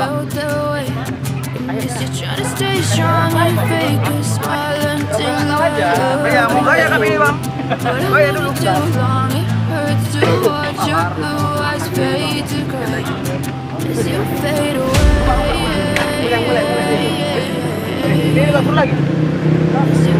felt that way. And guess you're trying to stay strong and fake a smile until I look away. But I've known you too long, it hurts to watch your blue eyes fade to gray. As you fade away. As you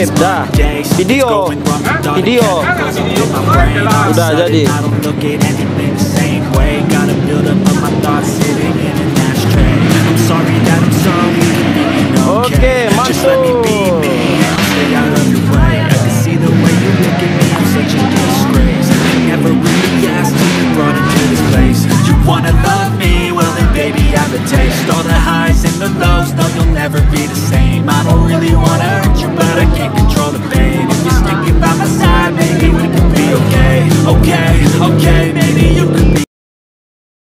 it's Sip, dah. Monday Something's Video. going wrong with all the Video. chemicals up